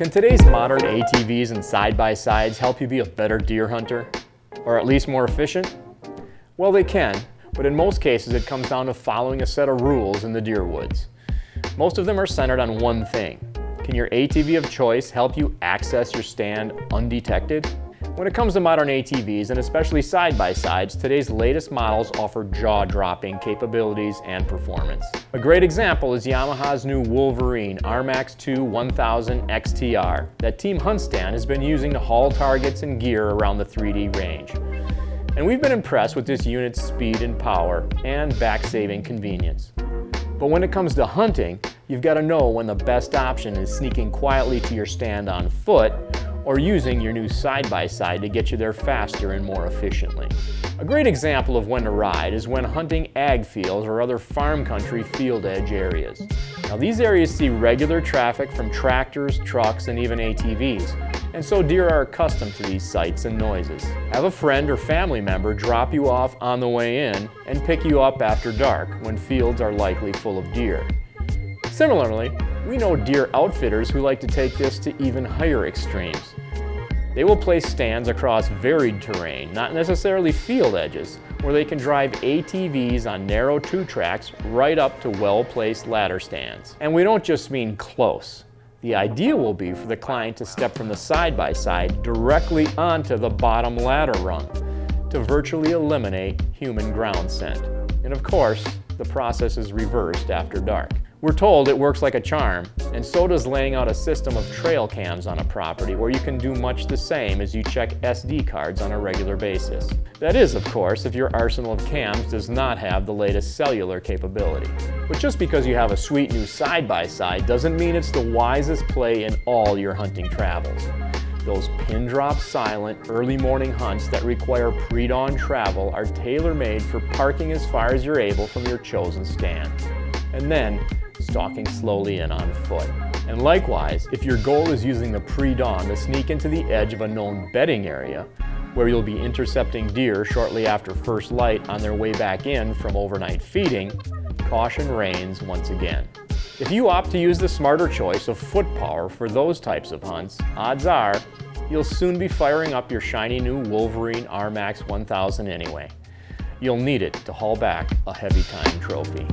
Can today's modern ATVs and side-by-sides help you be a better deer hunter? Or at least more efficient? Well, they can, but in most cases it comes down to following a set of rules in the deer woods. Most of them are centered on one thing. Can your ATV of choice help you access your stand undetected? When it comes to modern ATVs, and especially side-by-sides, today's latest models offer jaw-dropping capabilities and performance. A great example is Yamaha's new Wolverine RMAX 2 1000 XTR that Team HuntStand has been using to haul targets and gear around the 3D range. And we've been impressed with this unit's speed and power and back-saving convenience. But when it comes to hunting, you've got to know when the best option is sneaking quietly to your stand on foot or using your new side-by-side -side to get you there faster and more efficiently. A great example of when to ride is when hunting ag fields or other farm country field edge areas. Now these areas see regular traffic from tractors, trucks, and even ATVs, and so deer are accustomed to these sights and noises. Have a friend or family member drop you off on the way in and pick you up after dark when fields are likely full of deer. Similarly, we know deer outfitters who like to take this to even higher extremes. They will place stands across varied terrain, not necessarily field edges, where they can drive ATVs on narrow two tracks right up to well-placed ladder stands. And we don't just mean close. The idea will be for the client to step from the side-by-side -side directly onto the bottom ladder rung to virtually eliminate human ground scent. And of course, the process is reversed after dark. We're told it works like a charm, and so does laying out a system of trail cams on a property where you can do much the same as you check SD cards on a regular basis. That is, of course, if your arsenal of cams does not have the latest cellular capability. But just because you have a sweet new side-by-side -side doesn't mean it's the wisest play in all your hunting travels. Those pin drop silent early morning hunts that require pre-dawn travel are tailor-made for parking as far as you're able from your chosen stand. And then stalking slowly in on foot. And likewise, if your goal is using the pre-dawn to sneak into the edge of a known bedding area, where you'll be intercepting deer shortly after first light on their way back in from overnight feeding, caution reigns once again. If you opt to use the smarter choice of foot power for those types of hunts, odds are you'll soon be firing up your shiny new Wolverine RMAX 1000 anyway. You'll need it to haul back a heavy time trophy.